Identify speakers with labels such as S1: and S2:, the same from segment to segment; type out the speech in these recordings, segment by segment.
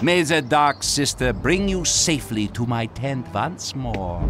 S1: May the Dark Sister bring you safely to my tent once more.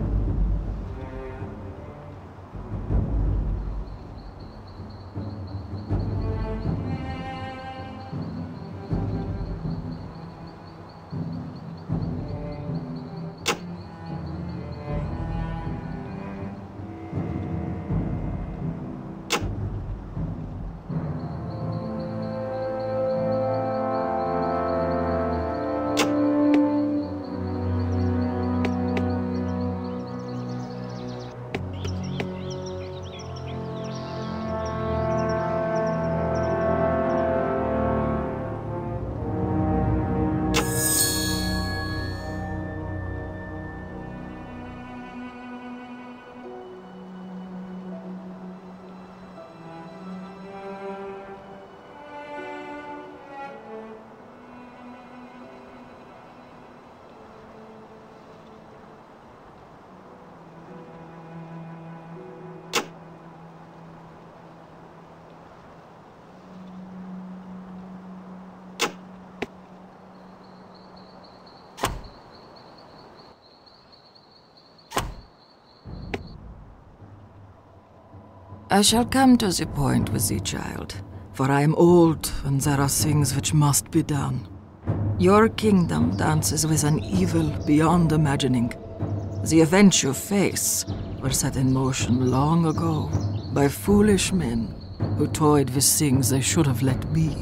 S2: I shall come to the point with thee, child, for I am old, and there are things which must be done. Your kingdom dances with an evil beyond imagining. The events you face were set in motion long ago by foolish men who toyed with things they should have let be.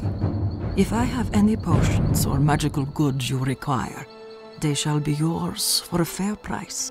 S2: If I have any potions or magical goods you require, they shall be yours for a fair price.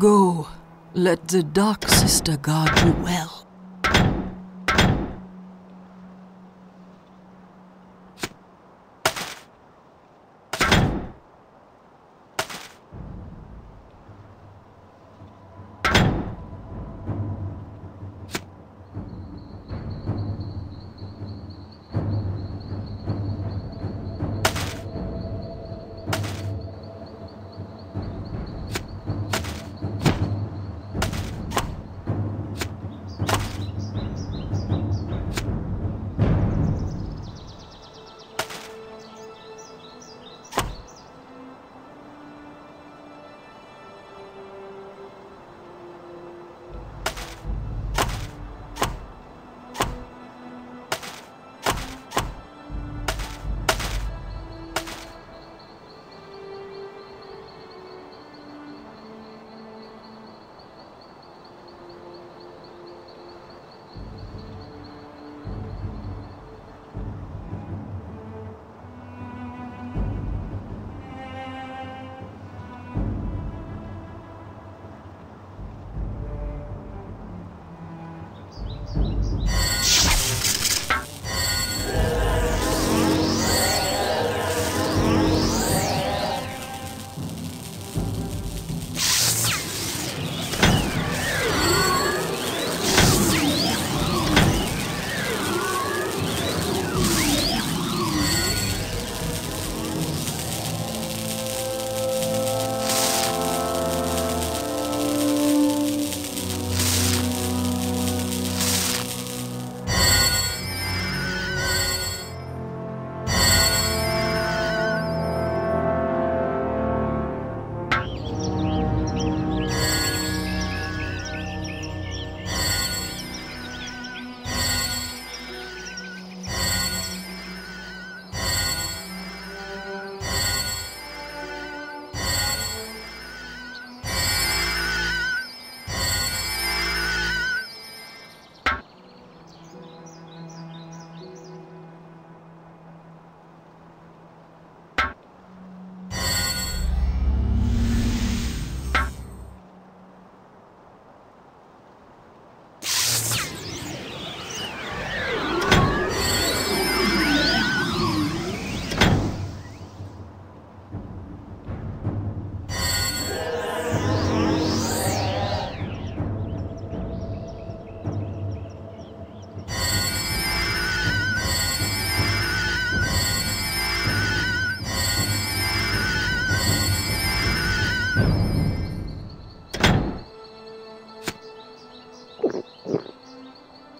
S2: Go. Let the Dark Sister guard you well.